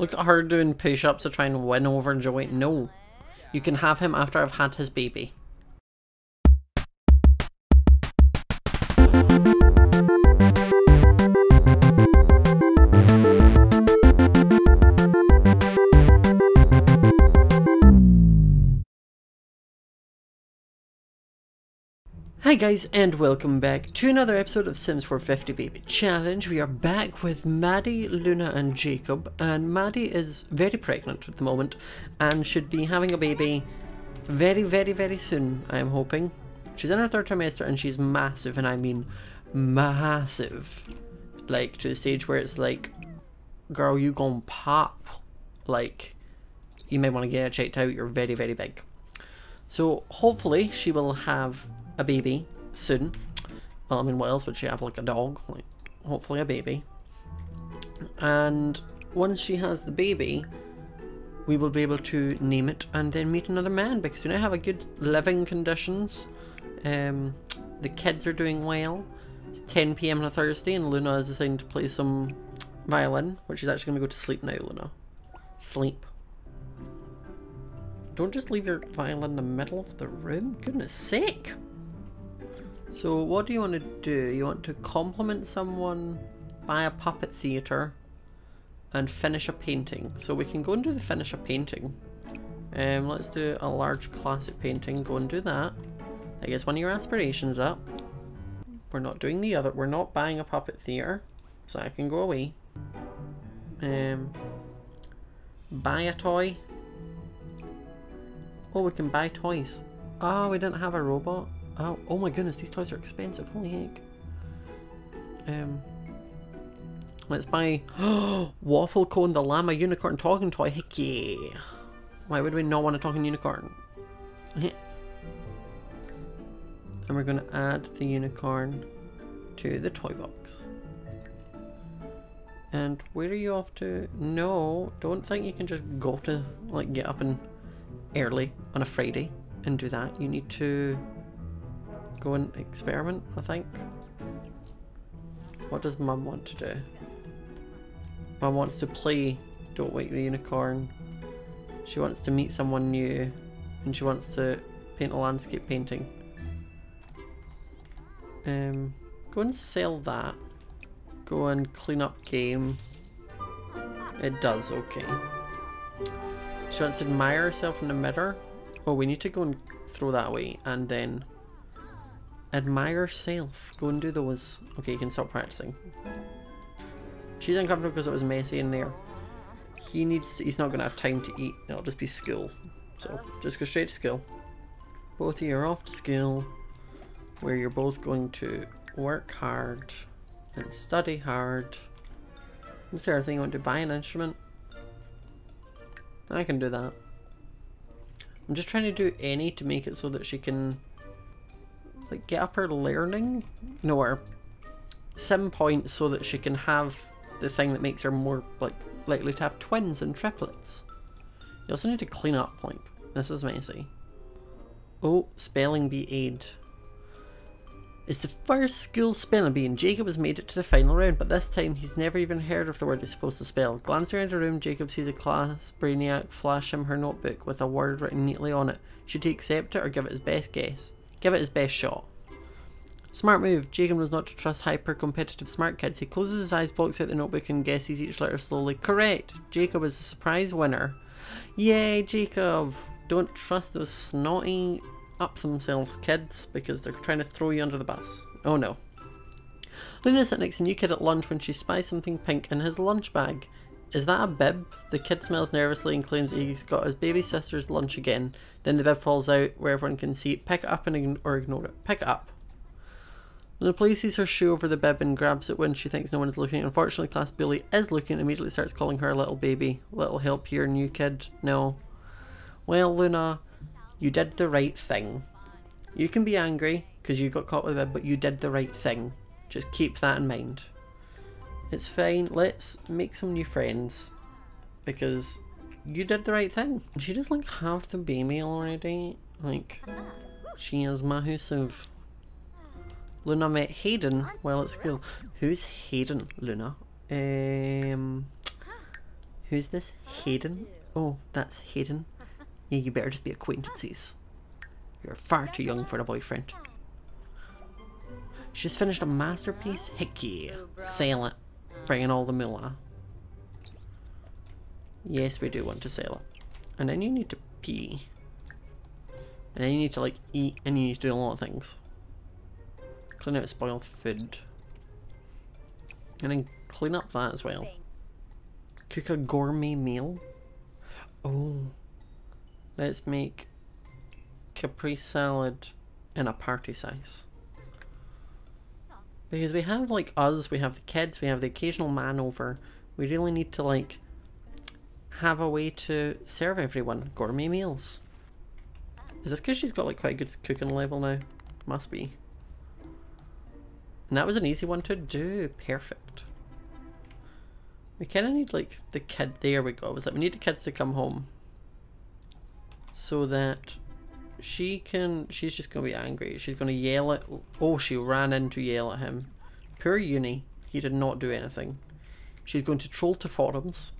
Look at her doing push-ups to try and win over Joey. No. You can have him after I've had his baby. Hi guys and welcome back to another episode of Sims 4 50 Baby Challenge. We are back with Maddie, Luna and Jacob and Maddie is very pregnant at the moment and should be having a baby very very very soon I am hoping. She's in her third trimester and she's massive and I mean massive. Like to the stage where it's like girl you gon' pop. Like you may want to get it checked out you're very very big. So hopefully she will have a baby soon. Well, I mean, what else would she have? Like a dog? Like, hopefully a baby. And once she has the baby, we will be able to name it and then meet another man because we now have a good living conditions. Um, the kids are doing well. It's 10 p.m. on a Thursday and Luna is deciding to play some violin, which is actually going to go to sleep now, Luna. Sleep. Don't just leave your violin in the middle of the room. Goodness sake. So what do you want to do? You want to compliment someone, buy a puppet theatre, and finish a painting. So we can go and do the finish a painting. Um, let's do a large classic painting. Go and do that. I guess one of your aspirations up. We're not doing the other. We're not buying a puppet theatre. So I can go away. Um, buy a toy. Oh, we can buy toys. Oh, we didn't have a robot. Oh, oh my goodness, these toys are expensive. Holy heck. Um, let's buy Waffle Cone, the Llama Unicorn Talking Toy. Heck yeah. Why would we not want a talking unicorn? and we're going to add the unicorn to the toy box. And where are you off to? No, don't think you can just go to, like, get up and early on a Friday and do that. You need to go and experiment, I think. What does mum want to do? Mum wants to play Don't Wake the Unicorn. She wants to meet someone new. And she wants to paint a landscape painting. Um, go and sell that. Go and clean up game. It does, okay. She wants to admire herself in the mirror. Oh, we need to go and throw that away and then Admire self. Go and do those. Okay, you can stop practicing. She's uncomfortable because it was messy in there. He needs. To, he's not going to have time to eat. It'll just be school. So just go straight to school. Both of you are off to school, where you're both going to work hard and study hard. Is there a thing you want to buy an instrument? I can do that. I'm just trying to do any to make it so that she can like get up her learning, no, her sim points so that she can have the thing that makes her more like likely to have twins and triplets. You also need to clean up, like, this is messy. Oh, spelling bee aid. It's the first school spelling bee and Jacob has made it to the final round, but this time he's never even heard of the word he's supposed to spell. Glancing around the room, Jacob sees a class brainiac flash him her notebook with a word written neatly on it. Should he accept it or give it his best guess? Give it his best shot. Smart move. Jacob was not to trust hyper-competitive smart kids. He closes his eyes, blocks out the notebook and guesses each letter slowly. Correct. Jacob is a surprise winner. Yay, Jacob. Don't trust those snotty up themselves kids because they're trying to throw you under the bus. Oh no. Luna sits next to a new kid at lunch when she spies something pink in his lunch bag. Is that a bib? The kid smells nervously and claims he's got his baby sister's lunch again. Then the bib falls out where everyone can see it. Pick it up and ign or ignore it. Pick it up. Police sees her shoe over the bib and grabs it when she thinks no one is looking. Unfortunately, class bully is looking and immediately starts calling her a little baby. Little help here, new kid. No. Well, Luna, you did the right thing. You can be angry because you got caught with bib, but you did the right thing. Just keep that in mind. It's fine. Let's make some new friends because you did the right thing. She does like have the baby already. Like, she is massive. Luna met Hayden while at school. Who's Hayden, Luna? Um, Who's this? Hayden? Oh, that's Hayden. Yeah, you better just be acquaintances. You're far too young for a boyfriend. She's finished a masterpiece? Hickey. Sell it. Bring in all the moolah. Yes, we do want to sell it. And then you need to pee. And then you need to like eat and you need to do a lot of things. Clean out spoiled food. And then clean up that as well. Cook a gourmet meal. Oh. Let's make Capri salad in a party size. Because we have like us, we have the kids, we have the occasional man over. We really need to like have a way to serve everyone gourmet meals. Is this because she's got like quite a good cooking level now? Must be. And that was an easy one to do. Perfect. We kind of need like the kid. There we go. Was that we need the kids to come home so that she can. She's just gonna be angry. She's gonna yell at. Oh, she ran in to yell at him. Poor Uni. He did not do anything. She's going to troll to forums.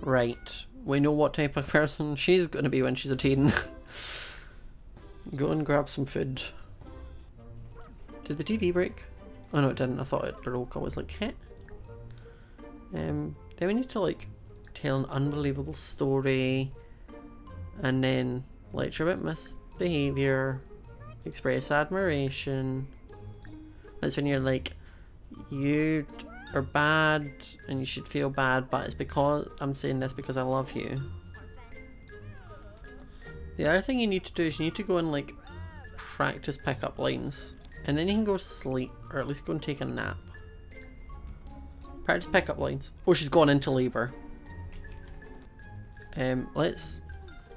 Right. We know what type of person she's gonna be when she's a teen. Go and grab some food. Did the TV break? Oh no, it didn't. I thought it broke. I was like, hit. Um, then we need to like tell an unbelievable story, and then lecture about misbehavior, express admiration. That's when you're like, you are bad and you should feel bad, but it's because I'm saying this because I love you. The other thing you need to do is you need to go and like practice pickup lines. And then you can go sleep, or at least go and take a nap. Practice pickup lines. Oh, she's gone into labour. Um, let's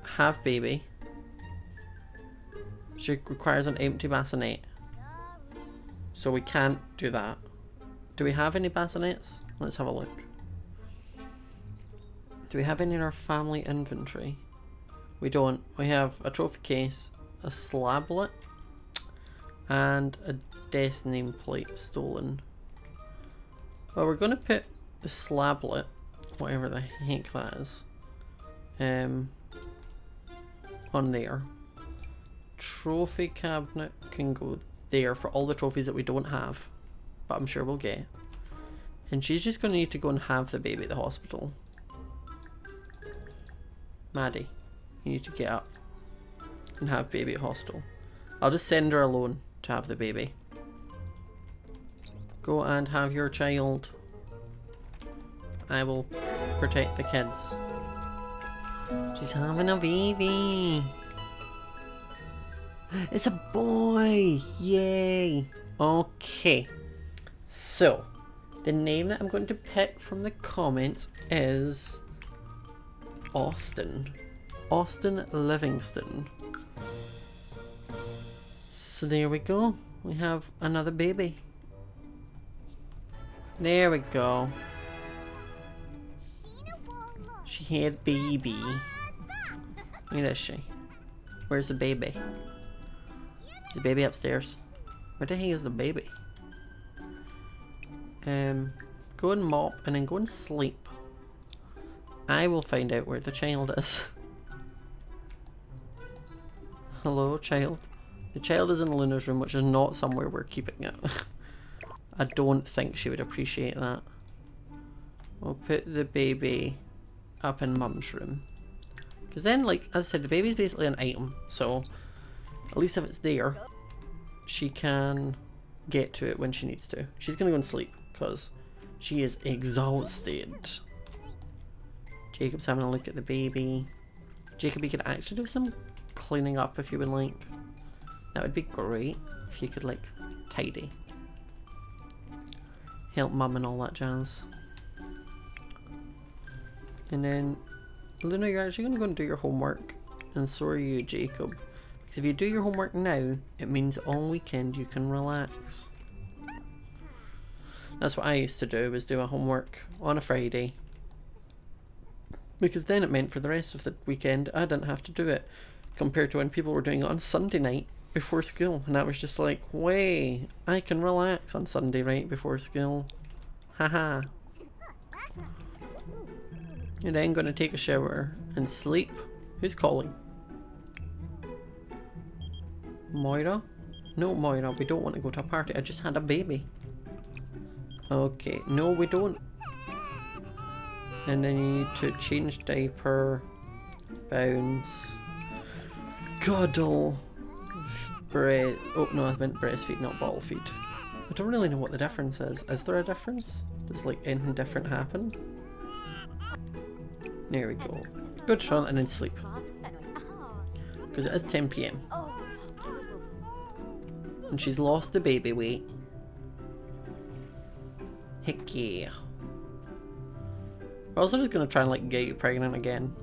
have baby. She requires an empty bassinet. So we can't do that. Do we have any bassinets? Let's have a look. Do we have any in our family inventory? We don't. We have a trophy case, a slablet, and a desk nameplate stolen. Well, we're going to put the slablet, whatever the heck that is, um, on there. Trophy cabinet can go there for all the trophies that we don't have, but I'm sure we'll get. And she's just going to need to go and have the baby at the hospital. Maddie. You need to get up and have baby at hostel. I'll just send her alone to have the baby. Go and have your child. I will protect the kids. She's having a baby. It's a boy! Yay! Okay. So, the name that I'm going to pick from the comments is Austin. Austin Livingston. So there we go. We have another baby. There we go. She had baby. Where is she? Where's the baby? Is the baby upstairs? Where the heck is the baby? Um, go and mop and then go and sleep. I will find out where the child is. Hello, child. The child is in Luna's room, which is not somewhere we're keeping it. I don't think she would appreciate that. We'll put the baby up in mum's room. Because then, like, as I said, the baby's basically an item, so at least if it's there, she can get to it when she needs to. She's gonna go and sleep, because she is exhausted. Jacob's having a look at the baby. Jacob, you could actually do some cleaning up if you would like. That would be great if you could like tidy. Help mum and all that jazz. And then Luna, you're actually to go and do your homework. And so are you, Jacob. Because if you do your homework now, it means all weekend you can relax. That's what I used to do, was do my homework on a Friday. Because then it meant for the rest of the weekend I didn't have to do it compared to when people were doing it on Sunday night before school. And I was just like, way, I can relax on Sunday right before school. Haha. You're then going to take a shower and sleep. Who's calling? Moira? No, Moira, we don't want to go to a party. I just had a baby. Okay, no, we don't. And then you need to change diaper, bounce, cuddle, oh. breast. Oh no, I meant breastfeed, not bottle feed. I don't really know what the difference is. Is there a difference? Does like anything different happen? There we go. Good fun and then sleep. Uh-huh. Because it is 10 pm. Oh, And she's lost the baby weight. Heck yeah. We're also just gonna try and like get you pregnant again.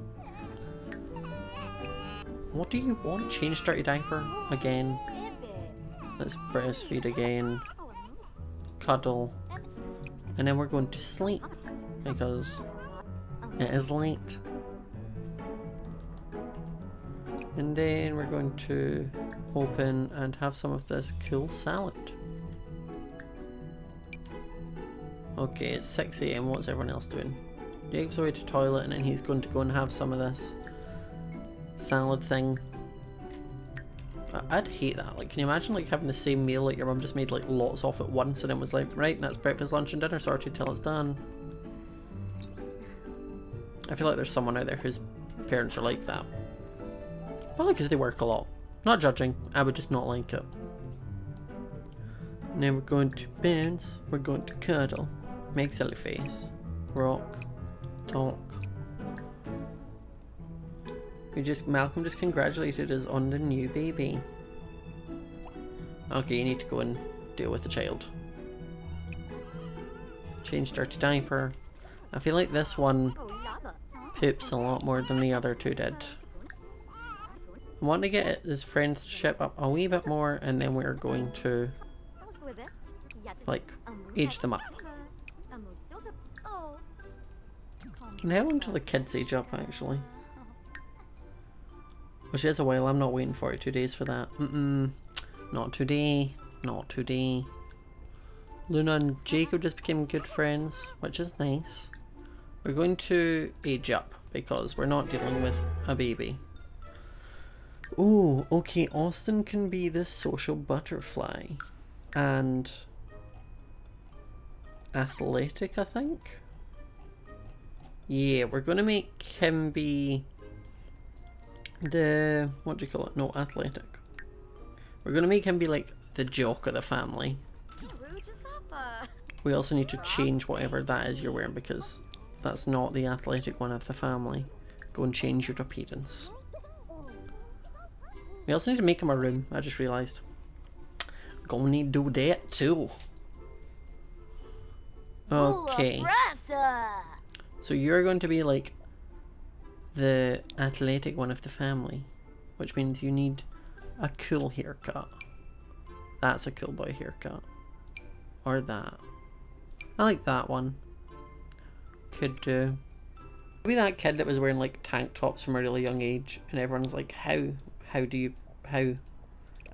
What do you want? Change dirty diaper again. Let's breastfeed again. Cuddle. And then we're going to sleep because it is late. And then we're going to open and have some of this cool salad. Okay, it's 6am, what's everyone else doing? Jake's away to toilet and then he's going to go and have some of this salad thing. I'd hate that. Like, can you imagine like having the same meal like your mum just made like lots off at once and it was like, right, that's breakfast, lunch and dinner sorted till it's done. I feel like there's someone out there whose parents are like that. Probably because they work a lot. Not judging, I would just not like it. Now we're going to bounce, we're going to cuddle, make silly face, rock, talk. We just, Malcolm just congratulated us on the new baby. Okay, you need to go and deal with the child. Change dirty diaper. I feel like this one oh, poops a lot more than the other two did. Want to get this friendship up a wee bit more and then we're going to like age them up. And how long till the kids age up actually? Which is a while, I'm not waiting 42 days for that. Mm-mm. Not today. Not today. Luna and Jacob just became good friends, which is nice. We're going to age up because we're not dealing with a baby. Oh, okay, Austin can be the social butterfly. And athletic, I think? Yeah, we're going to make him be the... what do you call it? No, athletic. We're going to make him be like the jock of the family. We also need to change whatever that is you're wearing because that's not the athletic one of the family. Go and change your appearance. We also need to make him a room, I just realised. Gonna need to do that too. Okay. So you're going to be like the athletic one of the family, which means you need a cool haircut. That's a cool boy haircut. Or that. I like that one. Could do. Maybe that kid that was wearing like tank tops from a really young age and everyone's like, how? How do you, how?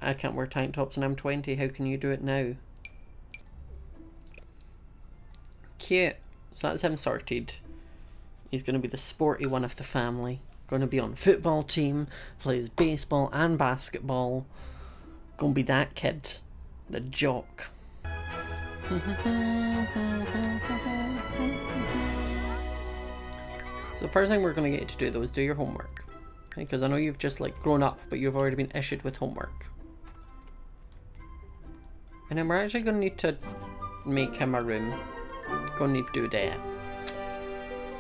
I can't wear tank tops and I'm 20, how can you do it now? Cute. So that's him sorted. He's going to be the sporty one of the family. Going to be on football team, plays baseball and basketball. Going to be that kid. The jock. so first thing we're going to get you to do though is do your homework. Because I know you've just like grown up, but you've already been issued with homework. And then we're actually going to need to make him a room. Going to need to do that.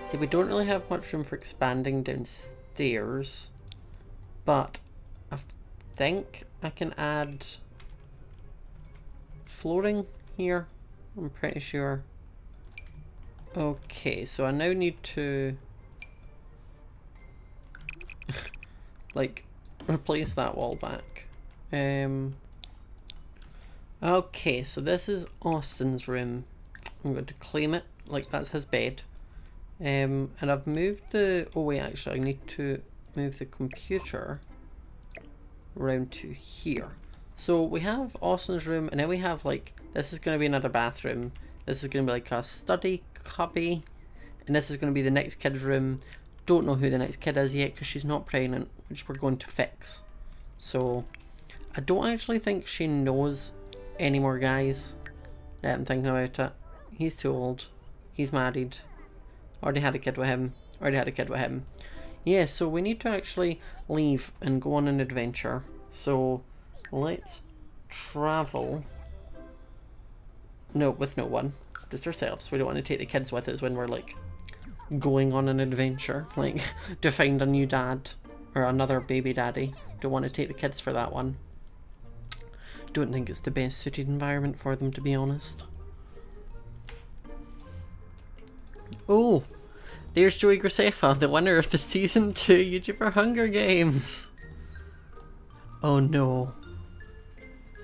See, we don't really have much room for expanding downstairs, but I think I can add flooring here. I'm pretty sure. Okay, so I now need to like replace that wall back. Um, okay, so this is Austin's room. I'm going to claim it, like that's his bed. Um, and I've moved the, oh wait, actually I need to move the computer around to here. So we have Austin's room and then we have like, this is going to be another bathroom. This is going to be like a study cubby. And this is going to be the next kid's room. Don't know who the next kid is yet because she's not pregnant, which we're going to fix. So, I don't actually think she knows any more guys. Now I'm thinking about it. He's too old. He's married. Already had a kid with him. Already had a kid with him. Yeah, so we need to actually leave and go on an adventure. So, let's travel. No, with no one. Just ourselves. We don't want to take the kids with us when we're like going on an adventure. Like to find a new dad or another baby daddy. Don't want to take the kids for that one. Don't think it's the best suited environment for them to be honest. Oh, there's Joey Graceffa, the winner of the season 2 YouTuber Hunger Games. Oh no.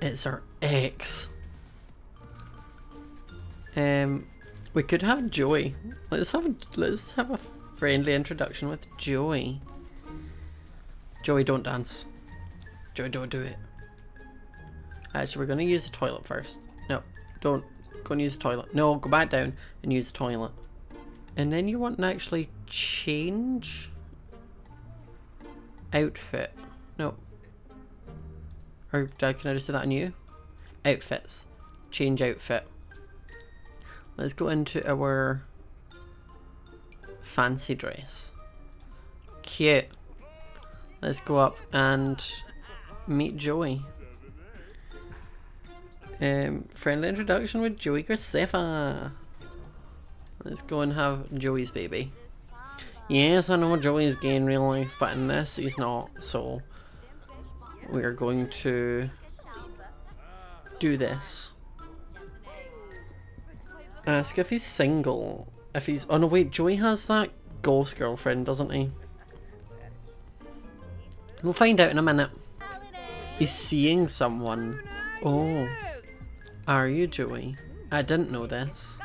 It's our ex. Um, we could have Joey. Let's have let's have a friendly introduction with Joey. Joey, don't dance. Joey, don't do it. Actually, we're gonna use the toilet first. No, don't. Go and use the toilet. No, go back down and use the toilet. And then you want to actually change outfit. No. Or can I just do that on you? Outfits. Change outfit. Let's go into our fancy dress. Cute. Let's go up and meet Joey. Um, friendly introduction with Joey Graceffa. Let's go and have Joey's baby. Yes, I know Joey's gay in real life, but in this he's not, so we are going to do this. Ask if he's single. If he's... Oh no, wait, Joey has that ghost girlfriend, doesn't he? We'll find out in a minute. He's seeing someone. Oh. Are you, Joey? I didn't know this.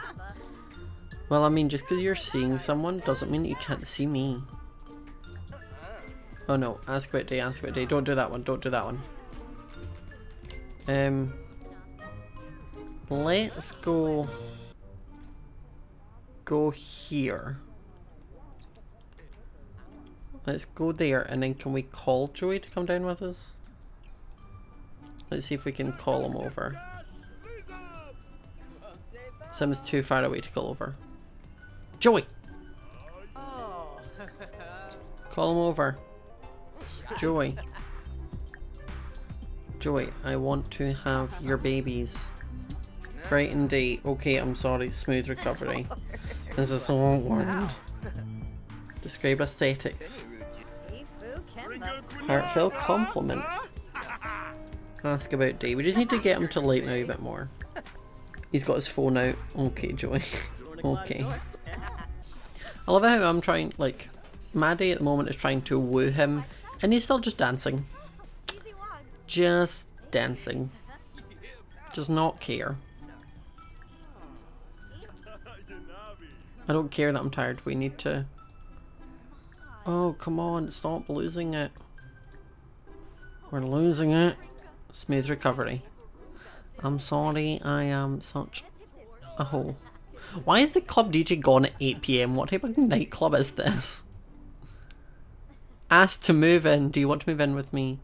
Well, I mean, just because you're seeing someone doesn't mean you can't see me. Oh no, ask about day, ask about day. Don't do that one, don't do that one. Um, let's go, go here. Let's go there and then can we call Joey to come down with us? Let's see if we can call him over. Sim's too far away to call over. Joey! Oh. Call him over. Joey. Joey, I want to have your babies. Bright and day. Okay, I'm sorry. Smooth recovery. This is so awkward. Describe aesthetics. Heartfelt compliment. Ask about D. We just need to get him to light me a bit more. He's got his phone out. Okay, Joey. okay. I love how I'm trying, like, Maddie at the moment is trying to woo him and he's still just dancing. Just dancing. Does not care. I don't care that I'm tired. We need to... Oh, come on. Stop losing it. We're losing it. Smooth recovery. I'm sorry. I am such a hole. Why is the club DJ gone at 8pm? What type of nightclub is this? Ask to move in. Do you want to move in with me?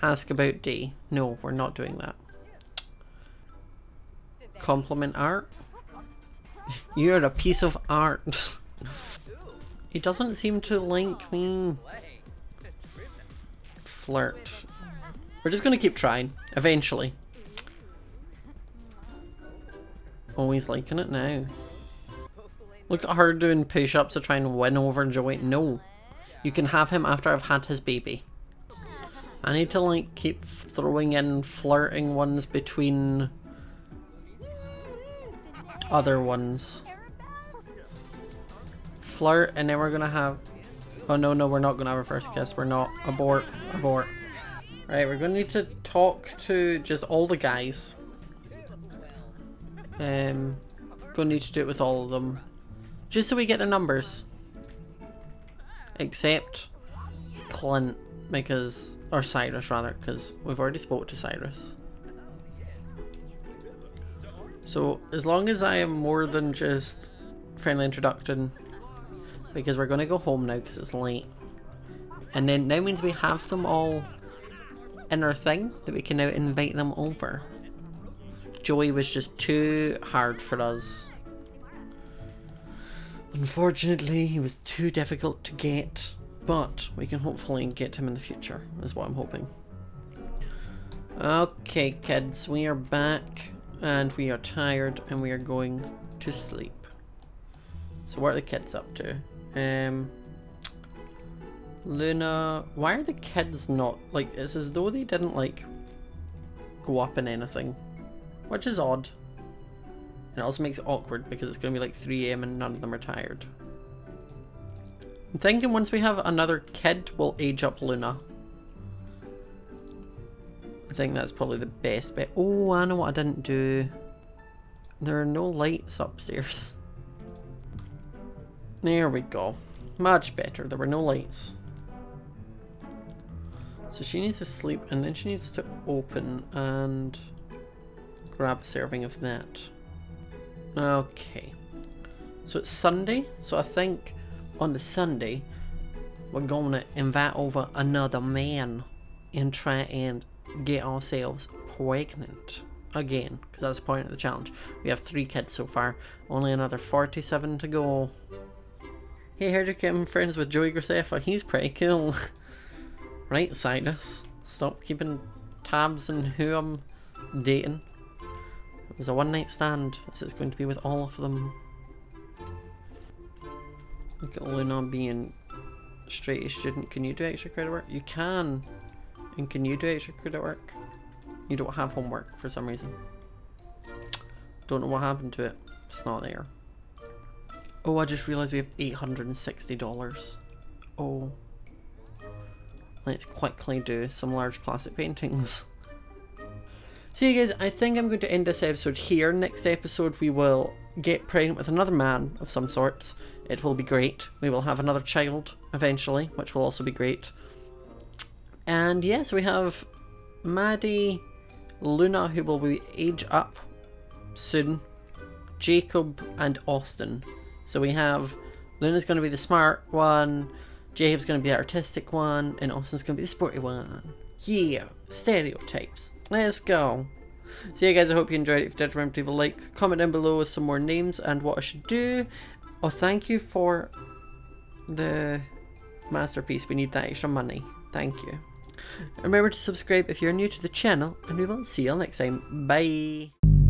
Ask about D. No, we're not doing that. Compliment art? You're a piece of art. he doesn't seem to like me. Flirt. We're just gonna keep trying. Eventually. Always liking it now. Look at her doing push-ups to try and win over Joey. No. You can have him after I've had his baby. I need to like keep throwing in flirting ones between other ones. Flirt and then we're gonna have Oh no no we're not gonna have a first kiss. We're not. Abort. Abort. Right, we're gonna need to talk to just all the guys. Um gonna need to do it with all of them. Just so we get their numbers. Except Clint, because, or Cyrus rather, because we've already spoke to Cyrus. So, as long as I am more than just friendly introduction because we're going to go home now because it's late. And then now means we have them all in our thing that we can now invite them over. Joey was just too hard for us. Unfortunately, he was too difficult to get, but we can hopefully get him in the future, is what I'm hoping. Okay, kids, we are back, and we are tired, and we are going to sleep. So what are the kids up to? Um, Luna, why are the kids not, like, it's as though they didn't, like, go up in anything, which is odd. And it also makes it awkward because it's going to be like 3am and none of them are tired. I'm thinking once we have another kid, we'll age up Luna. I think that's probably the best bet. Oh, I know what I didn't do. There are no lights upstairs. There we go. Much better. There were no lights. So she needs to sleep and then she needs to open and grab a serving of that. Okay. So it's Sunday, so I think on the Sunday we're going to invite over another man and try and get ourselves pregnant again, because that's the point of the challenge. We have three kids so far, only another 47 to go. Hey, heard you became friends with Joey Graceffa. He's pretty cool. right, Cyrus? Stop keeping tabs on who I'm dating. It was a one night stand, it's going to be with all of them. Look at Luna being straight A student. Can you do extra credit work? You can. And can you do extra credit work? You don't have homework for some reason. Don't know what happened to it. It's not there. Oh, I just realised we have $860. Oh. Let's quickly do some large classic paintings. So you guys, I think I'm going to end this episode here. Next episode we will get pregnant with another man of some sorts. It will be great. We will have another child eventually, which will also be great. And yes, we have Maddie, Luna, who will be age up soon, Jacob, and Austin. So we have Luna's going to be the smart one, Jacob's going to be the artistic one, and Austin's going to be the sporty one. Yeah, stereotypes. Let's go. So yeah guys, I hope you enjoyed it. If you did, remember to leave a like, comment down below with some more names and what I should do. Oh, thank you for the masterpiece. We need that extra money. Thank you. Remember to subscribe if you're new to the channel, and we will see you all next time. Bye.